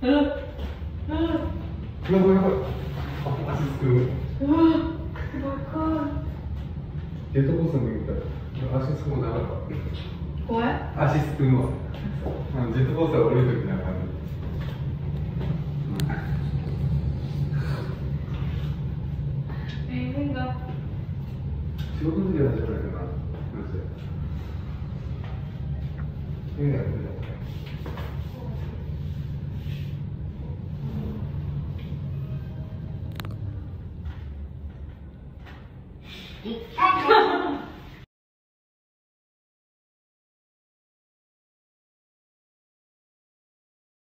やばいやばいあ足すくむジェットコースターの時から足すくむなかった怖い足すくむわあのジェットコースター降りる。時なんかえー、変が仕事の時は大丈夫だけどなマジで Who?